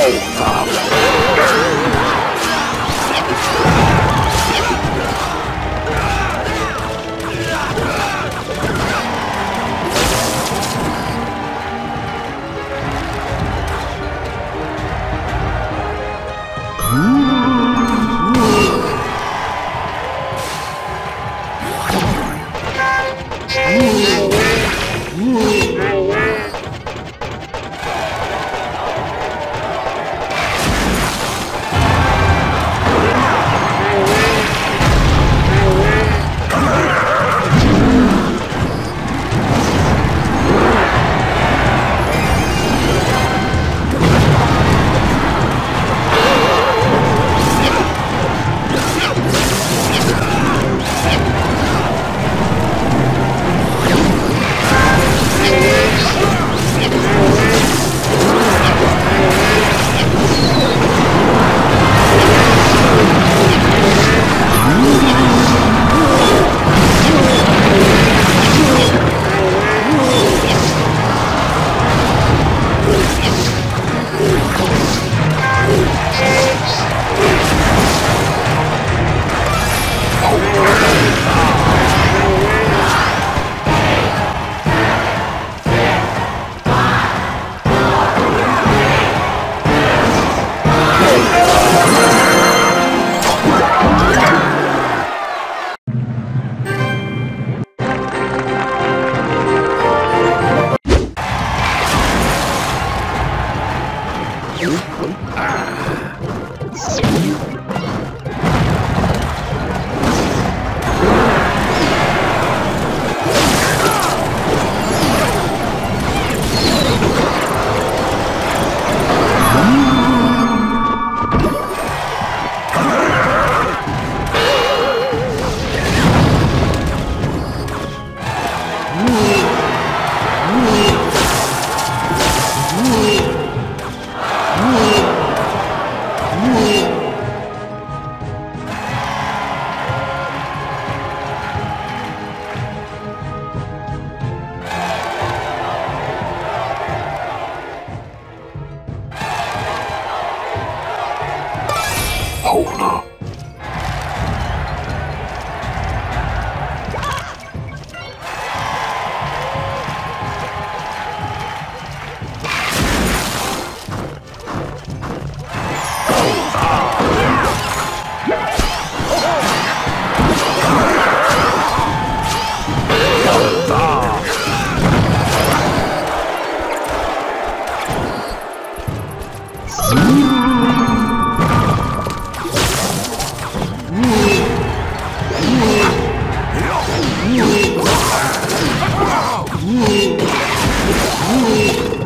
Okay. Hold up. Ooh.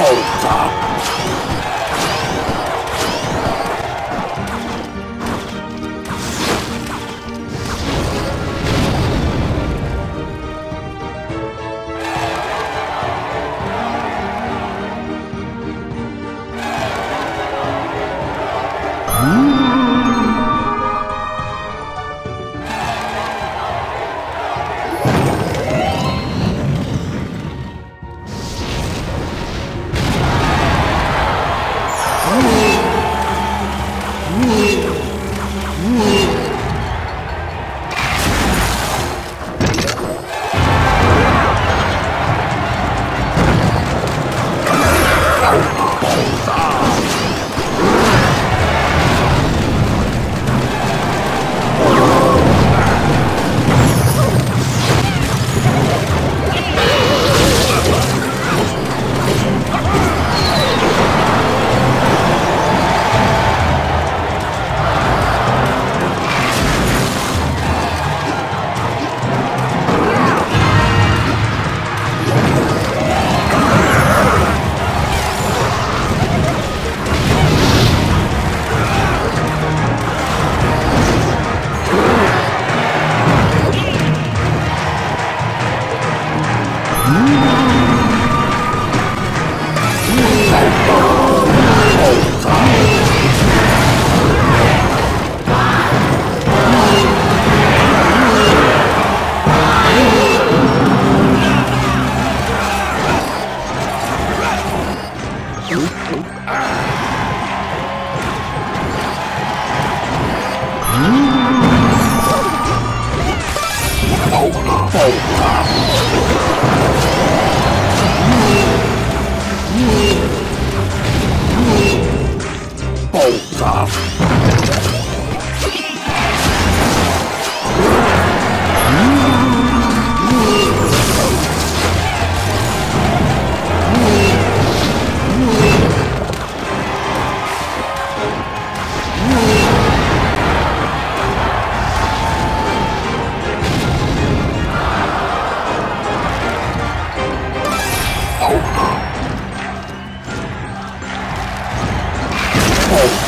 爆炸 Boulder. Boulder. Oh!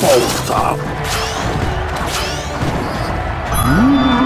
爆炸！嗯